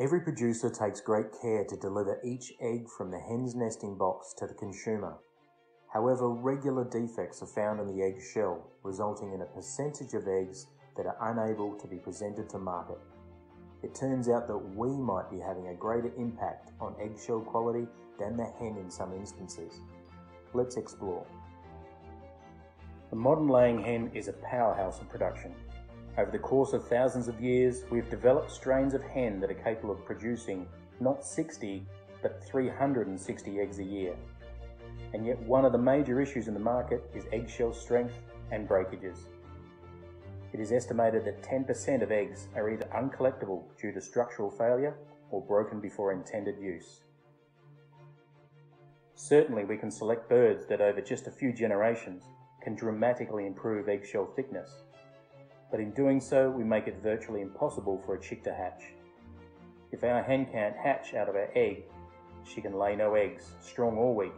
Every producer takes great care to deliver each egg from the hen's nesting box to the consumer. However, regular defects are found in the egg shell, resulting in a percentage of eggs that are unable to be presented to market. It turns out that we might be having a greater impact on eggshell quality than the hen in some instances. Let's explore. The modern laying hen is a powerhouse of production. Over the course of thousands of years, we have developed strains of hen that are capable of producing not 60, but 360 eggs a year. And yet one of the major issues in the market is eggshell strength and breakages. It is estimated that 10% of eggs are either uncollectible due to structural failure or broken before intended use. Certainly we can select birds that over just a few generations can dramatically improve eggshell thickness but in doing so we make it virtually impossible for a chick to hatch. If our hen can't hatch out of her egg, she can lay no eggs, strong or weak.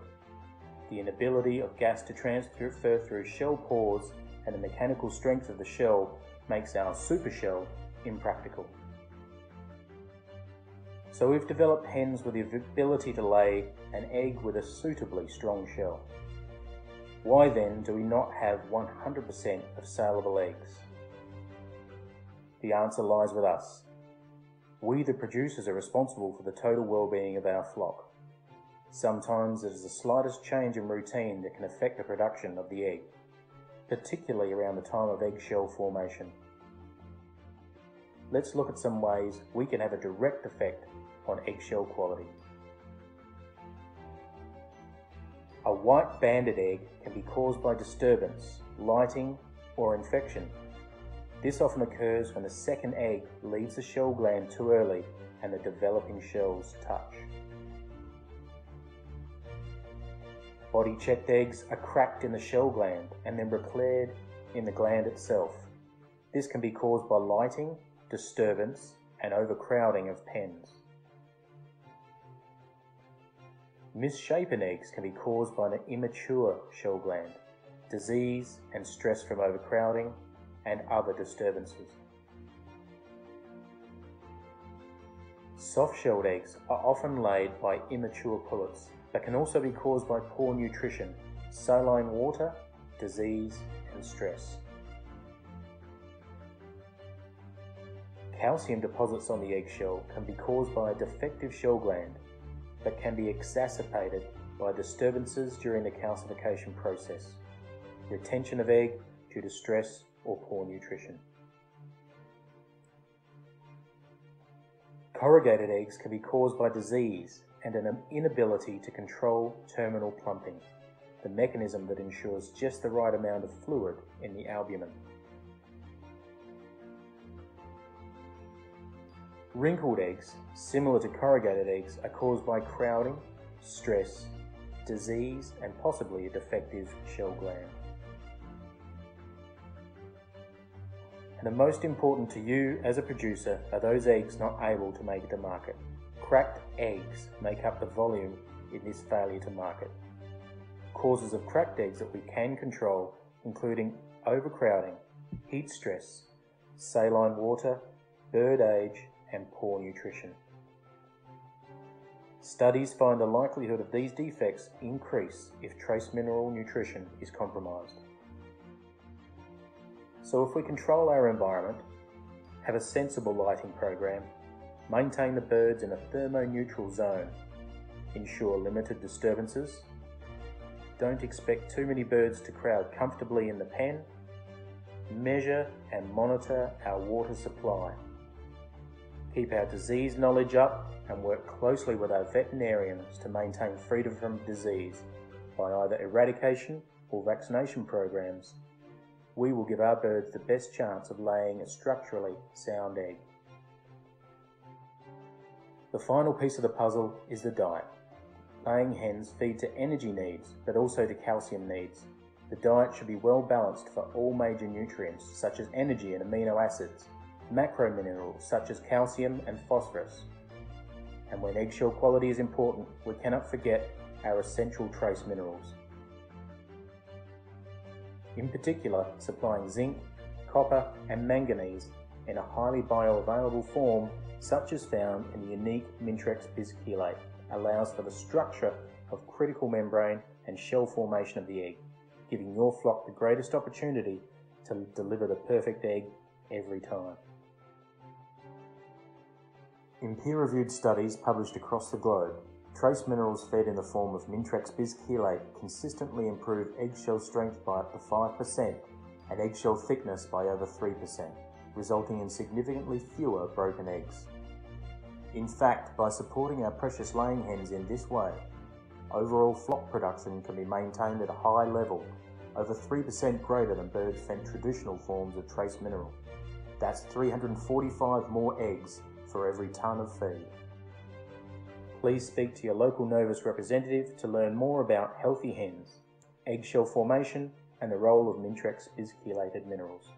The inability of gas to transfer through shell pores and the mechanical strength of the shell makes our super shell impractical. So we've developed hens with the ability to lay an egg with a suitably strong shell. Why then do we not have 100% of saleable eggs? The answer lies with us. We, the producers, are responsible for the total well-being of our flock. Sometimes it is the slightest change in routine that can affect the production of the egg, particularly around the time of eggshell formation. Let's look at some ways we can have a direct effect on eggshell quality. A white banded egg can be caused by disturbance, lighting, or infection this often occurs when the second egg leaves the shell gland too early and the developing shells touch. Body checked eggs are cracked in the shell gland and then repaired in the gland itself. This can be caused by lighting, disturbance, and overcrowding of pens. Misshapen eggs can be caused by an immature shell gland, disease and stress from overcrowding, and other disturbances. Soft-shelled eggs are often laid by immature pullets, but can also be caused by poor nutrition, saline water, disease, and stress. Calcium deposits on the eggshell can be caused by a defective shell gland, but can be exacerbated by disturbances during the calcification process, retention of egg due to stress or poor nutrition. Corrugated eggs can be caused by disease and an inability to control terminal plumping, the mechanism that ensures just the right amount of fluid in the albumen. Wrinkled eggs, similar to corrugated eggs, are caused by crowding, stress, disease, and possibly a defective shell gland. And the most important to you as a producer are those eggs not able to make it to market. Cracked eggs make up the volume in this failure to market. Causes of cracked eggs that we can control including overcrowding, heat stress, saline water, bird age and poor nutrition. Studies find the likelihood of these defects increase if trace mineral nutrition is compromised. So if we control our environment, have a sensible lighting program, maintain the birds in a thermo-neutral zone, ensure limited disturbances, don't expect too many birds to crowd comfortably in the pen, measure and monitor our water supply, keep our disease knowledge up and work closely with our veterinarians to maintain freedom from disease by either eradication or vaccination programs we will give our birds the best chance of laying a structurally sound egg. The final piece of the puzzle is the diet. Laying hens feed to energy needs, but also to calcium needs. The diet should be well balanced for all major nutrients, such as energy and amino acids, macro minerals such as calcium and phosphorus. And when eggshell quality is important, we cannot forget our essential trace minerals in particular supplying zinc, copper and manganese in a highly bioavailable form such as found in the unique Mintrex bischelate allows for the structure of critical membrane and shell formation of the egg, giving your flock the greatest opportunity to deliver the perfect egg every time. In peer-reviewed studies published across the globe, trace minerals fed in the form of Mintrex bischelate consistently improve eggshell strength by up to 5% and eggshell thickness by over 3%, resulting in significantly fewer broken eggs. In fact, by supporting our precious laying hens in this way, overall flock production can be maintained at a high level, over 3% greater than birds fed traditional forms of trace mineral. That's 345 more eggs for every tonne of feed. Please speak to your local Novus representative to learn more about healthy hens, eggshell formation, and the role of Mintrex bischelated minerals.